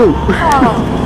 哦